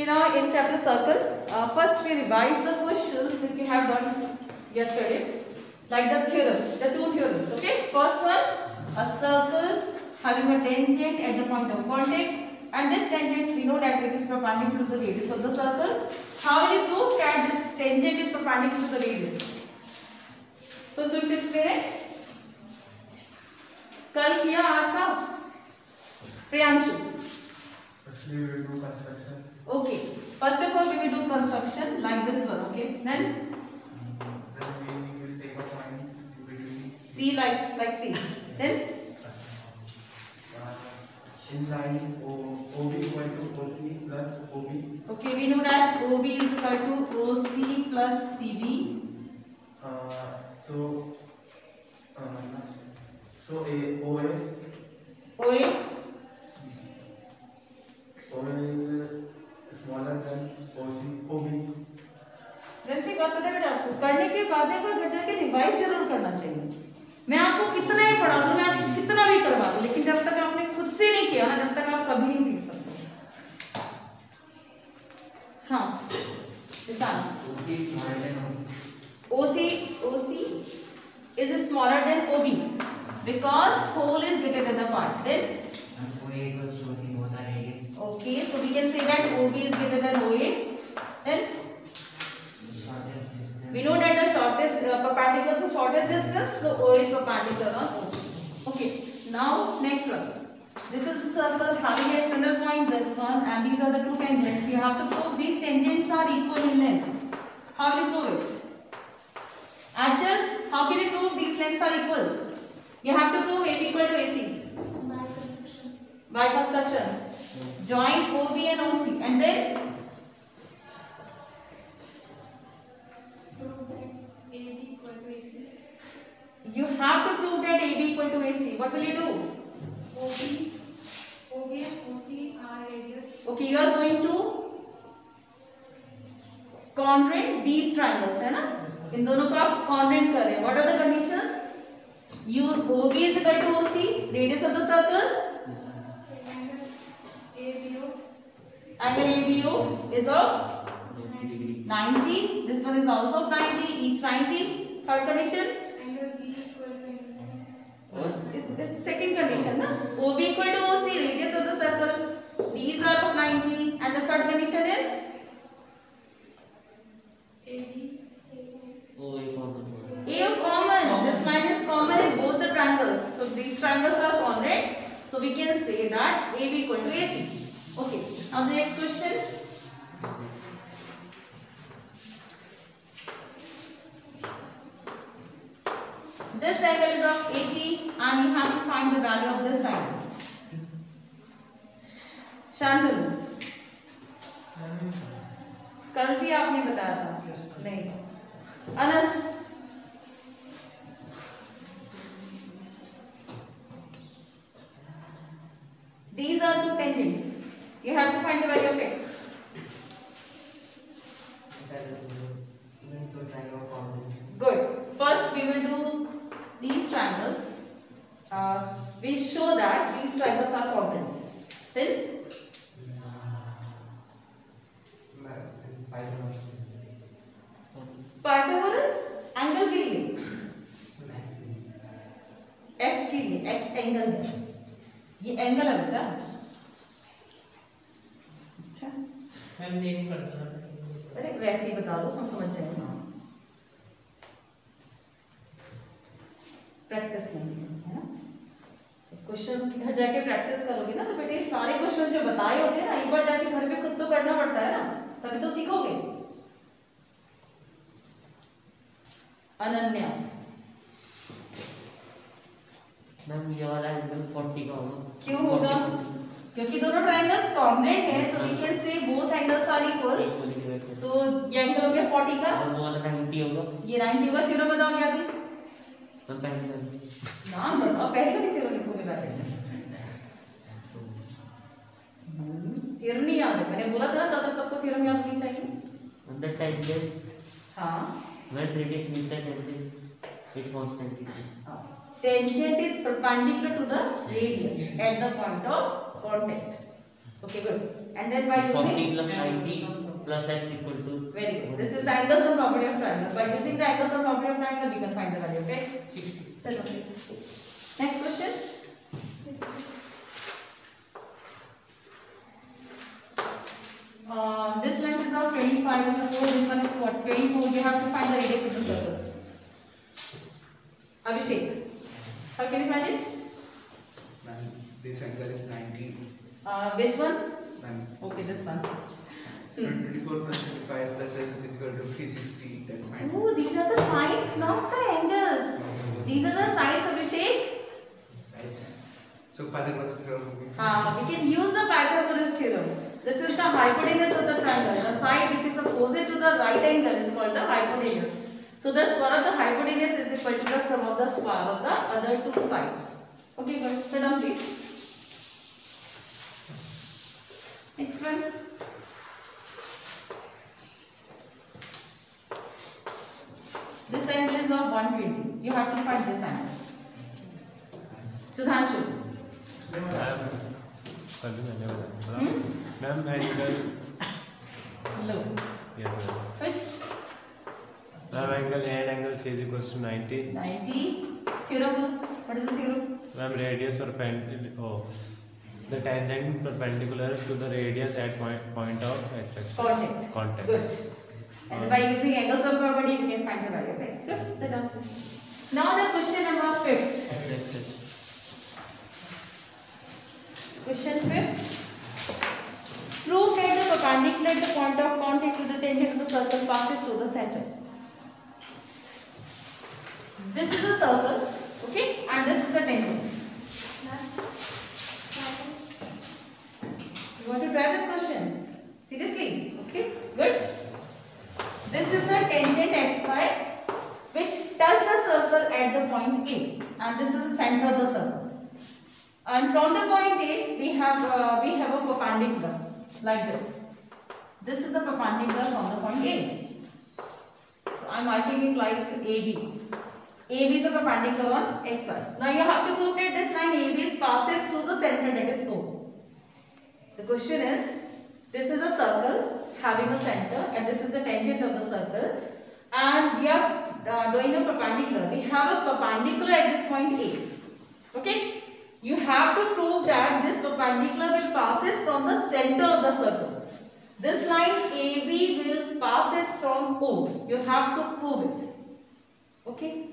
Okay, now in chapter circle, uh, first we revise the questions which we have done yesterday, like the theorem, the two theorems. Okay, first one, a circle having a tangent at the point of contact, and this tangent we know that it is perpendicular to the radius of the circle. How will you prove that this tangent is perpendicular to the radius? Who's going to explain it? कल किया आज साहब Priyanshu Actually, we will do construction. Okay. First of all, we will do construction like this one. Okay. Then C like like C. Then uh, in line O, OB equal to OC plus OB. okay, we know that OB is equal to OC plus CB. Uh, so, uh, so A OA OA से बात है बेटा आपको करने के बाद एक बार घर जाके रिवाइज ज़रूर करना चाहिए मैं आपको कितना ही पढ़ा दूँ मैं आपको कितना भी करवा दूँ लेकिन जब तक आपने खुद से नहीं किया ना जब तक आप कभी नहीं सीख सकते हाँ is smaller than OB. Because is than the part. Then And OA equals to OC, both are radius. okay, so we can say that OB is greater than OA. Then The shortest distance. We know that the shortest uh, perpendicular is the shortest distance, so O is perpendicular on OB. Okay, now next one. This is a circle having a corner point, this one, and these are the two tangents. You have to prove these tangents are equal in length. How do you prove it? Achal, how can you prove these lengths are equal? You have to prove AB equal to AC by construction. by construction. Join OB and OC and then AB equal to AC. you have to prove that AB equal to AC. What will you do? OB, OB and OC are radius. Okay, you are going to congruent these triangles है ना इन दोनों को आप congruent कर हैं. What are the conditions? You OB is equal to OC, radius of the circle, Angle ABO, angle ABO is of 90 This one is also 90, each 90. Third condition. angle B equal to. It's, it- it's second condition, na? OB equal to OC, radius of the circle. These are of 90. And the third condition is AB, OA common. A common. This line is common in both the triangles. So these triangles are congruent. So we can say that AB equal to AC. Okay. Now the next question. नहीं Anas These are two tangents. You have to find the value of x. That is going to triangle common. Good. First, we will do these triangles. Uh, we show that these triangles are congruent. Then, Pythagoras. Pythagoras angle के लिए Max. x के लिए x angle है ये angle है बच्चा अच्छा ma'am नहीं पढ़ता अरे वैसे ही बता दो हम समझ जाएँगे प्रैक्टिस नहीं है ना? क्वेश्चंस घर जाके प्रैक्टिस करोगे ना तो बेटे ये सारे क्वेश्चंस जो बताए होते हैं ना एक बार जाके घर पे खुद तो करना पड़ता है ना तभी तो सीखोगे। अनन्या। मैम ये वाला एंगल 40 का होगा। क्यों होगा? क्योंकि दोनों ट्रायंगल्स कॉर्डिनेट है so we can say both angles are equal so ये एंगल हो गया 40 का। और वो वाला 90 होगा। ये 90 का थ्योरम बताओ क्या थी मैम पहले नाम बताओ पहले का थ्योरम लिखोगे बैठे थ्योरम नहीं याद है मैंने बोला था ना तब तक सबको थ्योरम याद नहीं चाहिए on the tangent हाँ meets the tangent it forms 90 degree tangent is perpendicular to the radius at the point of contact okay good And then by using plus ninety plus x equal to. very good. This is the angle sum property of triangle. By using the angle sum property of triangle, we can find the value of x. Sixty. Set of x. Next question. Uh, this length is of 25 and suppose this one is what 24 you have to find the radius of the circle Abhishek how can you find it this angle is 90. uh, which one Ma'am, okay this one 24 plus 25 plus x is equal to 360. Then find. oh these are the sides not the angles these are the sides Abhishek Sides. So Pythagoras theorem. uh, we can use the Pythagoras theorem this is the hypotenuse of the triangle the side which is opposite to the right angle is called the hypotenuse so the square of the hypotenuse is equal to the sum of the square of the other two sides okay good sit down please next one is of 120 you have to find this angle Sudhanshu hmm? Ma'am angle low yes fish ma'am angle and angle c is equals to 90 90 theorem what is the theorem ma'am radius perpendicular o the tangent perpendicular to the radius at point point of attraction contact contact good and by using angle sum property we can find the value of x. Good down now the question number 5 question 5 prove that the perpendicular at the point of contact to the tangent of the circle passes through the center. This is a circle okay? And this is the tangent. You want to try this question? Seriously? Okay, good. This is the tangent xy which touch the circle at the point A and this is the center of the circle. And from the point A we have uh, we have a perpendicular like this. This is a perpendicular from the point A. So I'm marking it like AB. AB is a perpendicular on xy. Now you have to prove that this line AB passes through the center that is O. The question is, this is a circle having a center and this is the tangent of the circle and we are uh, doing a perpendicular. We have a perpendicular at this point A. Okay? You have to prove that this perpendicular will passes from the center of the circle. This line AB will passes from O. You have to prove it. Okay?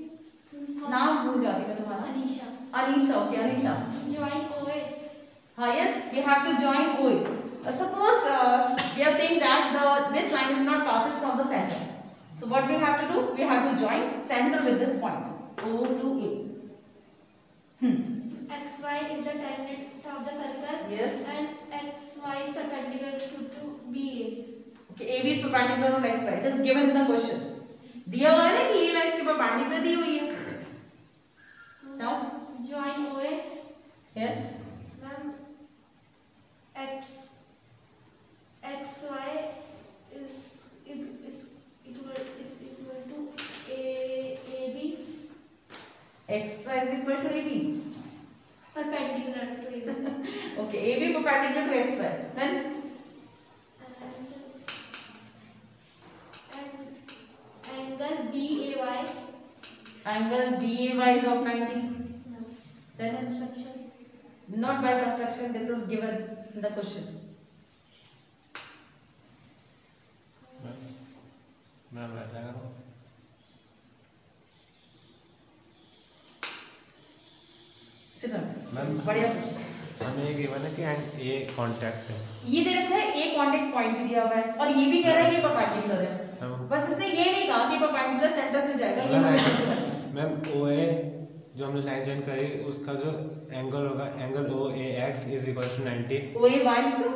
नाम भूल जाती मैं तुम्हारा Anisha. Anisha okay Anisha Join OA. Uh, yes, we have to join OA. Uh, suppose uh, we are saying that the this line is not passes from the center. So what we have to do? We have to join center with this point O to A. Hmm. XY is the tangent of the circle. Yes. And XY is perpendicular to, to BA. Okay, AB is perpendicular on x side. It is given in the question. दिया हुआ है ना कि ये line इसके perpendicular दी हुई है. Now? join OA. Yes. Equal to AB. perpendicular to AB. Okay, AB perpendicular to XY. Then and, and angle BAY. angle BAY is of 90. No. Then Construction. Not by construction, this is given in the question. बढ़िया हमें ये given है कि and A contact है ये दे रखा है एक कांटेक्ट पॉइंट भी दिया हुआ है और ये भी कह रहा है कि परपेंडिकुलर है हाँ। बस इसने ये नहीं कहा कि परपेंडिकुलर सेंटर से जाएगा ये मैम पता। मैम ओ ए जो हमने लाइन ज्वाइन करी उसका जो एंगल होगा angle o a x is equal to ninety OA y तो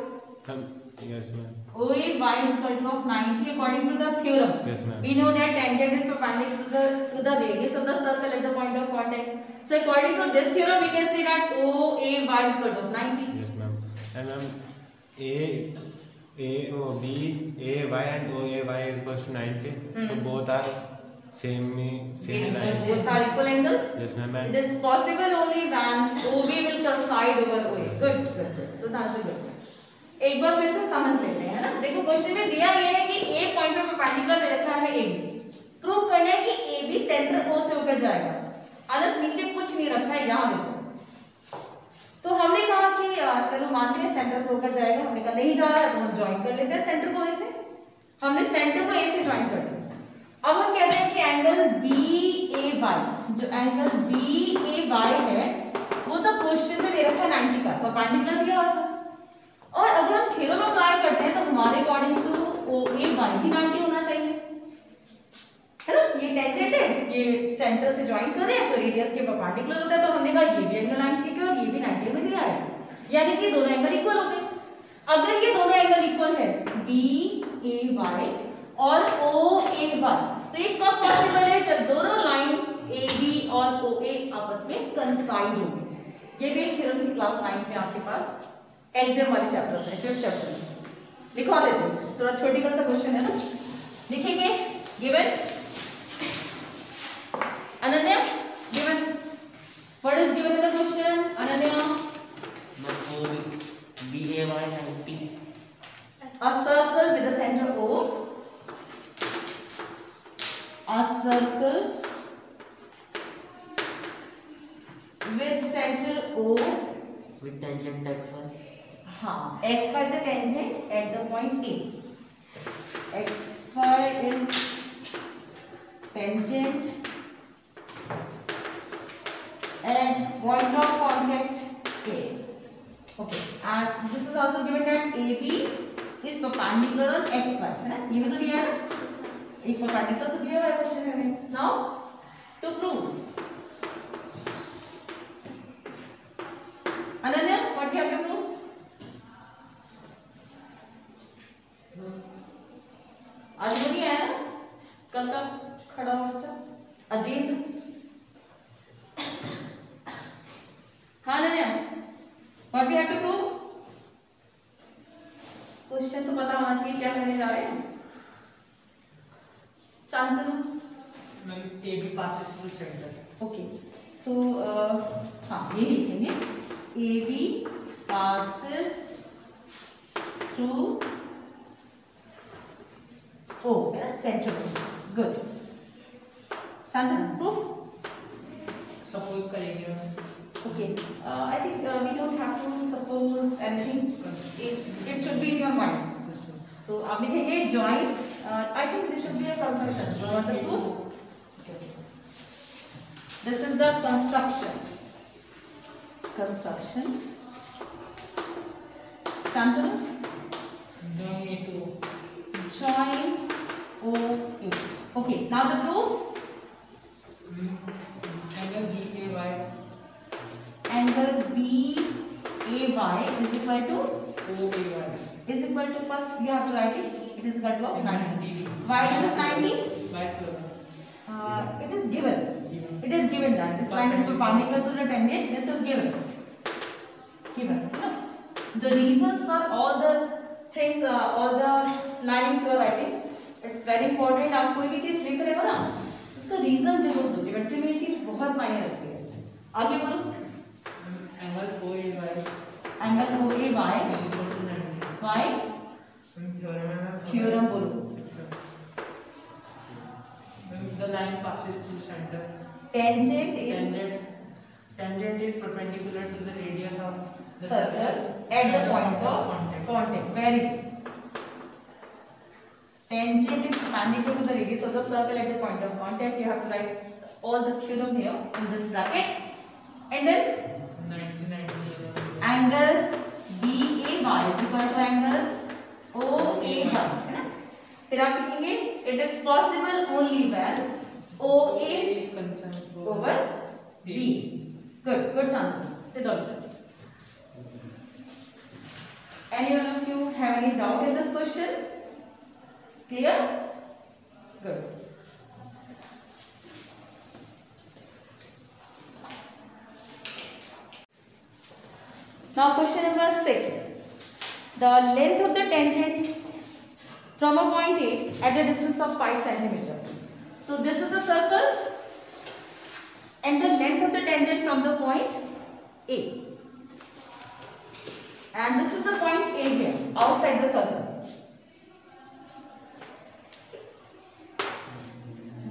हम yes ma'am OA y is equal to of 90 according to the theorem. Yes, ma'am. We know that tangent is perpendicular to the, to the radius of the circle at the point of contact. So according to this theorem, we can say that OA y is equal to 90. Yes ma'am and ma'am a a o b a y and o a y is equal to ninety so both are same same line Both are equal angles. Yes ma'am It is possible only when OB will coincide over OA. Good, good, good. So that's good. एक बार फिर से समझ लेते हैं ना देखो question में दिया गया है कि ए पॉइंट पे परपेंडिकुलर दे रखा है ए बी प्रूव करना है कि ए बी सेंटर ओ से होकर जाएगा अनस नीचे कुछ नहीं रखा है यहाँ देखो तो हमने कहा कि अ, चलो मानते हैं सेंटर से होकर जाएगा हमने कहा नहीं जा रहा है तो हम ज्वाइन कर लेते हैं सेंटर को ए से। हमने सेंटर को ए से ज्वाइन कर लिया। अब हम कहते हैं कि एंगल बी ए वाई जो एंगल बी ए वाई है, वो तो क्वेश्चन में दे रखा है 90 का परपेंडिकुलर दिया हुआ था और अगर हम थ्योरम अप्लाई करते हैं तो हमारे according to o a y भी 90 होना चाहिए। है ना? ये टेंजेंट है, ये सेंटर से ज्वाइन कर तो रेडियस के परपेंडिकुलर होता है तो हमने कहा ये भी एंगल 90 है और ये भी 90 में दिया है। यानी कि दोनों एंगल इक्वल हो गए। अगर ये दोनों एंगल इक्वल है बी ए वाई और ओ ए वाई तो ये कब पॉसिबल है? जब दोनों लाइन ए बी और ओ ए आपस में कंसाइड होंगे ये भी थ्योरम थी क्लास नाइन्थ में आपके पास एग्ज़ाम वाले चैप्टर्स में फिफ्थ चैप्टर में। लिखवा देते हैं। थोड़ा थ्योरेटिकल सा क्वेश्चन है ना? लिखेंगे? Given हाँ x y is a tangent at the point A x y is tangent at point of contact A okay and this is also given that AB is perpendicular on x y है ना ये भी तो दिया है ना एक perpendicular तो दिया हुआ है क्वेश्चन में now to prove Ananya what you have to prove आज वो नहीं आया ना? कल का खड़ा हुआ बच्चा अजीत। हाँ Nanya. What we have to prove question तो पता होना चाहिए क्या करने जा रहे हैं? Shantanu? Ma'am a b passes through centre okay so हाँ ये लिखेंगे। A b passes through O central good Shantanu proof suppose करेंगे ma'am okay uh, I think uh, we don't have to suppose anything it, it should be in your mind so आप लिखेंगे join uh, I think this should be a construction you want the proof okay. this is the construction construction Shantanu join A to join O A okay now the proof angle B A Y. Angle B A Y is equal to? O A Y. Is equal to first you have to write it. It is equal to 90 90 why is it 90 by 12 uh, it is given. It is given that this line is perpendicular to the tangent this is given. Given the reasons for all the things uh, all the linings you are writing it's very important आप कोई भी चीज़ लिख रहे हो ना उसका reason ज़रूर दो। ज्योमेट्री में ये चीज़ बहुत मायने रखती है। आगे बोलो। Angle o a y angle o a y y theorem बोलो the line passes through centre tangent is tangent is perpendicular to the radius of the circle at the point of contact very good Tangent is perpendicular to the radius of the circle at the point of contact. You have to write all the theorem here in this bracket. And then 90 90 angle BAY is equal to angle OAY. है ना? फिर आप लिखेंगे it is possible only when OA is concerned over B. Good, good Chandra. Sit down. Any one of you have any doubt in this question? Clear? Good. Now question number 6. The length of the tangent from a point A at a distance of 5 centimeter. So this is a circle and the length of the tangent from the point A. and this is the point A here, outside the circle.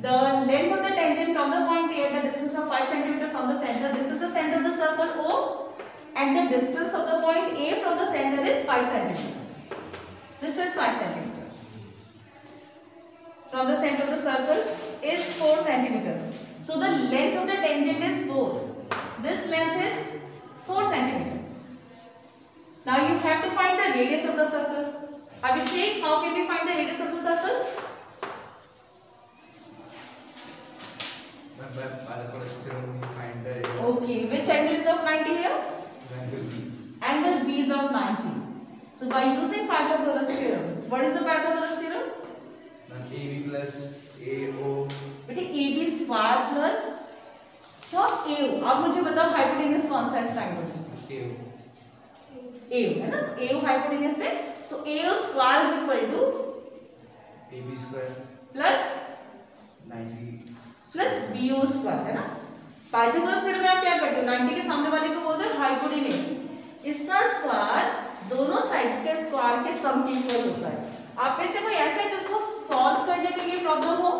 The length of the tangent from the point A the distance of 5 cm from the center, this is the center of the circle O and the distance of the point A from the center is 5 cm. This is 5 cm. From the center of the circle is 4 cm. So the length of the tangent is 4. This length is 4 cm. Now you have to find the radius of the circle. Abhishek, how can we find the radius of the circle? Okay, which angle is of 90 here? angle B. Angle B is of 90. So by using Pythagoras theorem, what is the Pythagoras theorem? AB plus AO बेटे b square plus तो a अब मुझे बताओ hypotenuse कौन सा है इस triangle AO. ए है ना ए हाइपोटेनस है तो a square is equal to AB square plus 90 plus b o square है ना? पाइथागोरस थ्योरम में आप क्या करते हो? 90 के सामने वाले को बोलते हैं हाइपोटेनस इसका स्क्वायर दोनों साइड्स के स्क्वायर के सम के इक्वल होता है। आप में से कोई ऐसा है जिसको सॉल्व करने में ये प्रॉब्लम हो?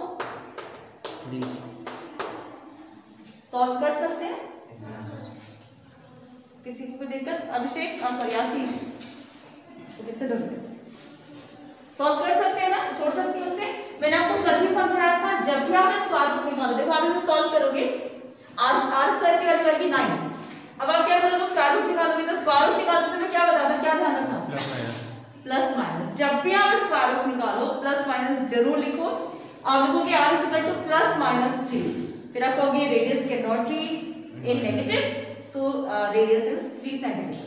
सॉल्व कर सकते हैं? किसी को कोई दिक्कत? अभिषेक? सॉरी आशीष। तो किससे डर सॉल्व कर सकते हैं ना? छोड़ सकते हैं उसे मैंने आपको कल भी समझाया था जब भी आप स्क्वायर रूट निकालो देखो आप इसे सॉल्व करोगे? आर आर स्क्वायर की वैल्यू आएगी नाइन अब आप क्या करोगे? स्क्वायर रूट निकालोगे। तो स्क्वायर रूट निकालते समय क्या बताता क्या ध्यान रखना? प्लस माइनस जब भी आप स्क्वायर रूट निकालो प्लस माइनस ज़रूर लिखो। आप लिखोगे r is equal to plus minus three फिर आप कहोगे radius can not be in negative so radius is three centimetre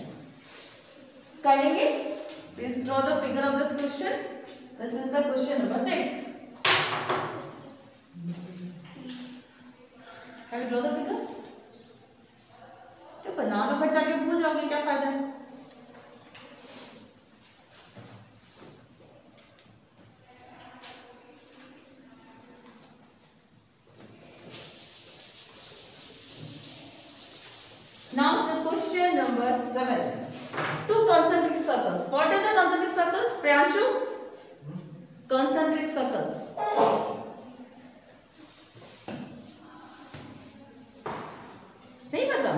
करेंगे please draw the figure of this question this is the question number six Have you draw the figure? तो बना फट जाके भूल जाओगे क्या फ़ायदा है Now the question number seven. Two concentric circles. What are the concentric circles? Priyanshu? Concentric circles. नहीं पता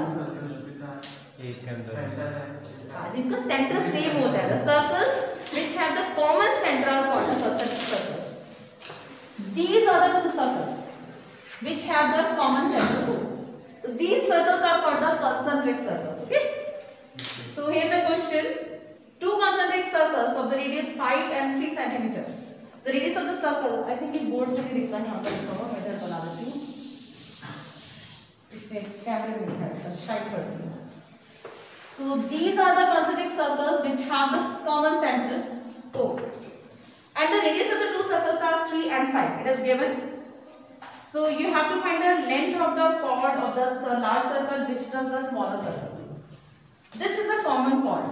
हाँ, जिनका सेंटर सेम होता है the circles which have the common centre are called the concentric circles these are the two circles which have the common center so these circles are called the concentric circles okay so here the question two concentric circles of the radius 5 and 3 centimeter radius of the circle i think ये board पे नहीं दिखता यहाँ पर लिखा हुआ मैं इधर बना देती हूँ इसमें कैमरे में लिखा है शाइट कर दी So these are the concentric circles which have this common center O. And the radius of the two circles are 3 and 5. It is given. So you have to find the length of the chord of the large circle which does the smaller circle. This is a common chord.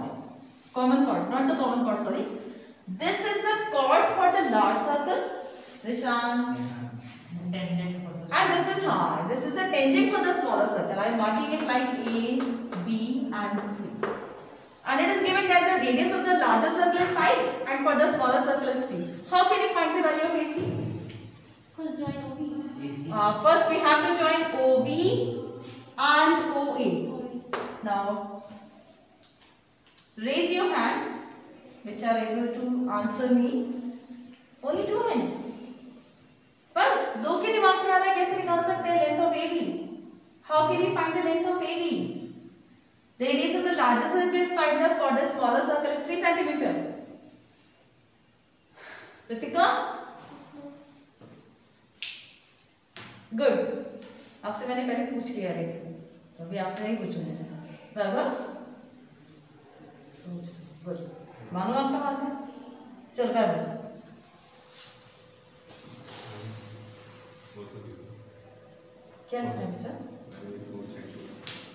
Common chord, not the common chord, sorry. This is the chord for the large circle. Rishan. Tangent for the And this is how this is a tangent for the smaller circle. I am marking it like A, B, and C. And it is given that the radius of the larger circle is 5 and for the smaller circle is 3. How can you find the value of AC? First join OB. AC. Uh, first we have to join OB and OA. Now raise your hand which are able to answer me. Only two hands. बस, दो के दिमाग में आ रहा है, कैसे निकाल सकते हैं length of a b how can you find the length of a b radius of the larger circle is 5 the for the smaller circle is 3 centimetre Ritika good आपसे मैंने पहले पूछ लिया लेकिन अभी आपसे नहीं पूछूँगा। बराबर? गुड मानो आपका बात है चल कर क्या लिखा है बच्चा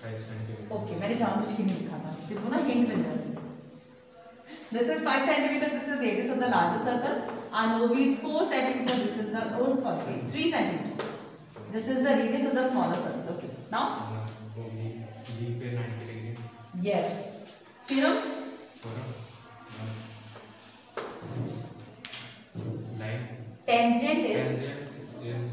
फाइव सेंटीमीटर ओके मैंने जानबूझ के नहीं लिखा था फिर वो ना हिंट मिल जाती This is 5 centimeter. This is radius of the larger circle, and OB is 4 centimeter. This is the oh sorry 3 centimeter. This is the radius of the smaller circle. Okay. Now वो b b पे 90 degree yes. Theorem. Tangent is Tangent is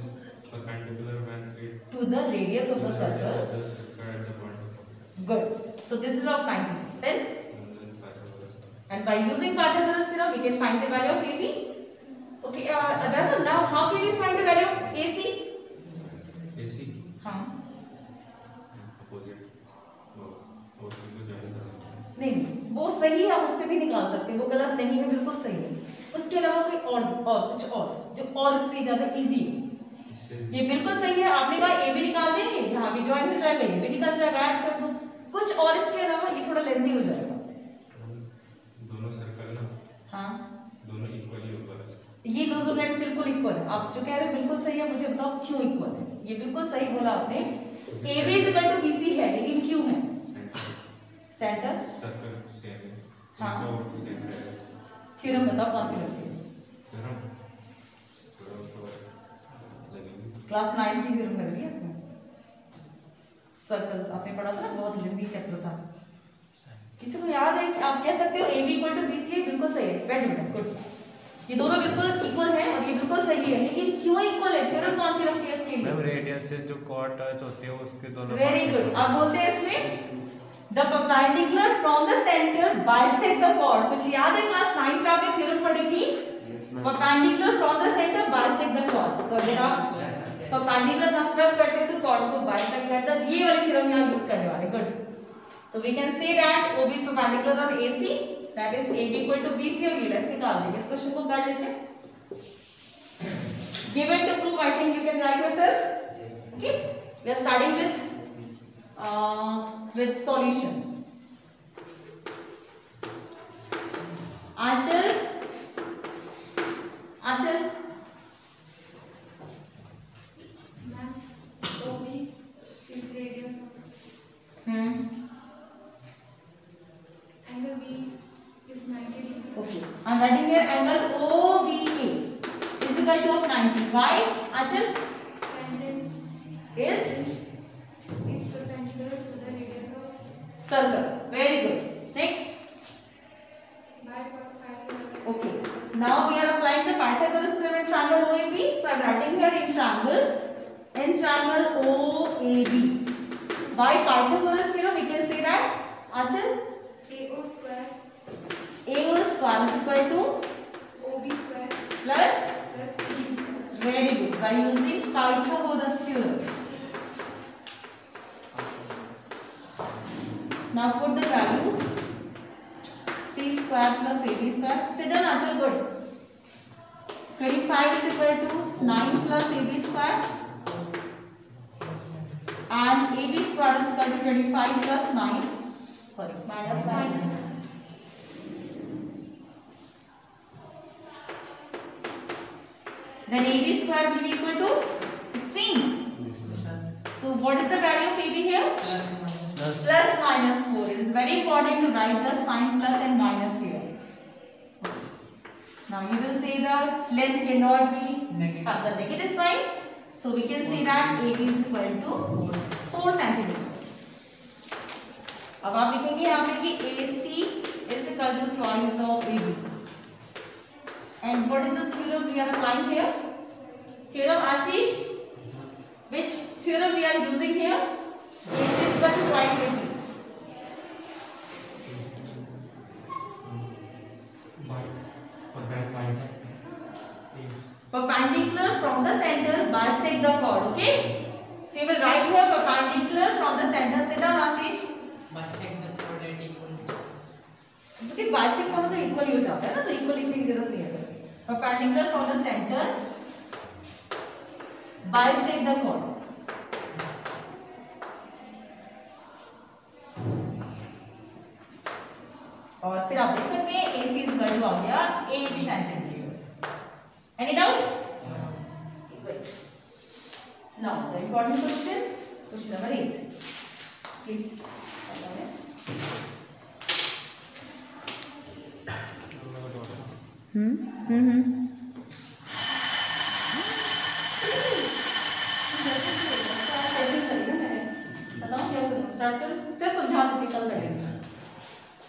perpendicular when it to the radius of the circle. the circle at the point of Good. So this is of 90. Then, and by using Pythagoras theorem, we can find the value of AB. Okay, uh, Abhinav, now how can we find the value of AC? AC हाँ opposite वो हैं नहीं वो सही है उससे भी निकाल सकते हैं वो गलत नहीं है बिल्कुल सही है उसके अलावा कोई और और कुछ और जो और इससे ज़्यादा इजी है। ये बिल्कुल सही है। आपने कहा ए भी निकाल देंगे यहाँ भी ज्वाइन हो जाएगा ये भी निकल जाएगा ऐड कर दो। कुछ और इसके अलावा ये थोड़ा लेंथी हो जाएगा। दोनों सर्कल ना? हाँ। दोनों इक्वली ऊपर ये दोनों लाइन बिल्कुल इक्वल है। आप जो कह रहे हैं बिल्कुल सही है मुझे बताओ क्यों इक्वल है? ये बिल्कुल सही बोला आपने। A b is equal to b c है लेकिन क्यों है? सेंटर सर्कल सेम हाँ। है। थ्योरम बताओ कौन सी लगती है? क्लास नाइन की थ्योरम लग रही है इसमें। सर्कल आपने पढ़ा था ना बहुत लेंदी चैप्टर था। किसी को याद है कि आप कह सकते हो a b equal to b c बिल्कुल सही है। बैठ जाओ गुड ये दोनों बिल्कुल इक्वल है और ये बिल्कुल सही है। लेकिन क्यों इक्वल है? थ्योरम कौन सी लगती है इसके मैम लिए रेडियस से जो कॉर्ड टच होती है उसके दोनों वेरी गुड अब बोलते हैं इसमें the perpendicular from the centre bisect the chord कुछ याद है क्लास 9th में आपने थ्योरम पढ़ी थी perpendicular from the centre bisect the chord तो अगर आप perpendicular कंसीडर करते हैं तो chord को bisect करता है ये वाली थ्योरम यहाँ यूज़ करने वाले गुड तो we can say that OB is perpendicular on AC that is AB equal to BC और ये लेंथ निकाल देंगे इस क्वेश्चन को कर लेते हैं given to prove I think you can write yourself okay we are starting with with solution आचर आचर Pythagoras theorem, we can say that Achal AO square A square is equal to OB square plus plus B square. very good by using Pythagoras theorem. Now put the values t square plus ab square. Sit down, Achal. Good. 25 is equal to 9 plus ab square. And ab square is equal to 25 plus 9. Sorry, minus 9. Then ab square will be equal to 16. So what is the value of ab here? Plus minus. Plus plus minus 4. It is very important to write the sign plus and minus here. Now you will say the length cannot be Negative. have the negative sign. So we can say that AB is equal to 4 centimeter. अब आप लिखेंगे यहाँ पे कि AC is equal to twice of AB. And what is the theorem we are applying here? Theorem Ashish? Which theorem we are using here? AC is equal to twice AB. Bisect the chord. Okay? So you will write here perpendicular from the center. Sit down, Ashish. Bisect the chord at equal. क्योंकि bisect का मतलब equal ही हो जाता है ना तो equal लिखने की ज़रूरत नहीं है perpendicular from the center bisect the chord. और फिर आप देख सकते हैं AC is equal to आ गया 8 centimetre any doubt important question, question number 8. Please, follow it hmm बताओ क्या करूँ स्टार्ट करूँ सिर्फ़ समझा देती कल बैठे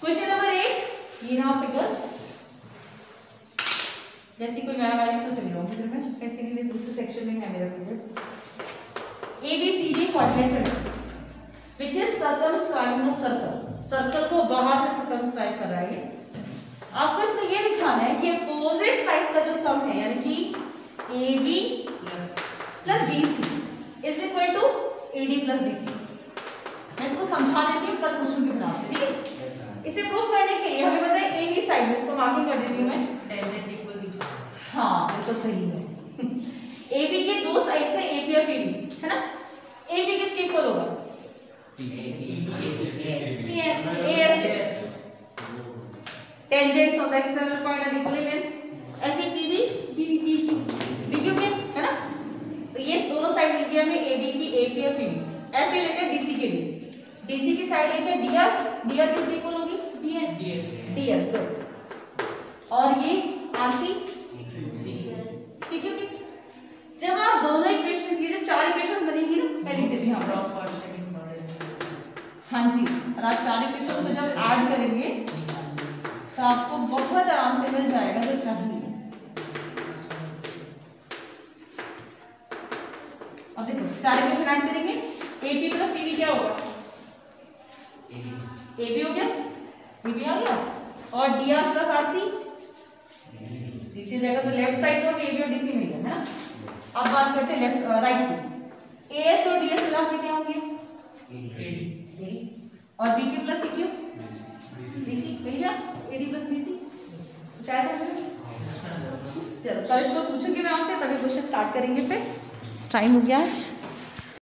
क्वेश्चन नंबर 8 ये रहा फिगर जैसे कोई नया आएगा तो चलिए बताऊँगी फिर मैं कैसे भी दूसरे सेक्शन में है मेरा period a b c d quadrilateral which is circumscribing the circle circle को बाहर से सर्कमस्क्राइब कर रहा है ये। आपको इसमें ये दिखाना है कि अपोजिट साइड का जो सम है यानी कि a b plus b c is equal to a d plus b c मैं इसको समझा देती हूँ कल पूछूँगी फिर आपसे ठीक है? इसे प्रूव करने के लिए हमें पता है ए बी साइड में इसको मार्किंग कर देती हूँ मैं। टेंजेंट इक्वल दिखा हाँ बिल्कुल सही है। ए बी के दो साइड से ए बी और पी बी है ना? ए बी किसके इक्वल होगा? Yes. ए एस के tangent from the external point and ऐसे p b b b q के है ना तो ये दोनों साइड मिल गया हमें ए बी की ए पी और पी बी ऐसे लेंगे डीसी के लिए डीसी की साइड लेंगे d r d r equal होगी Yes. डीएस डी एस और ये आर सी सी क्यू की जब आप दोनों इक्वेशंस ये जो चार इक्वेशंस बनेंगी ना पहले लिख देती हूँ यहाँ पर। हाँ जी और पिक्चर्स को जब ऐड करेंगे तो आपको बहुत आराम से मिल जाएगा जो चाहिए अब देखो चार इक्वेशन ऐड करेंगे ए पी प्लस टी क्या होगा ए बी हो गया बी बी आ गया और d r plus r c DC जगह तो लेफ़्ट साइड तो ए बी और डीसी मिल गया है ना अब बात करते हैं लेफ़्ट राइट की ए एस और डी एस मिला के क्या होंगे एडी और b q plus c q DC मिल गया एडी प्लस बीसी कुछ ऐसा समझ में? चलो कल इसको पूछूँगी मैं आपसे तभी क्वेश्चन स्टार्ट करेंगे फिर टाइम हो गया आज।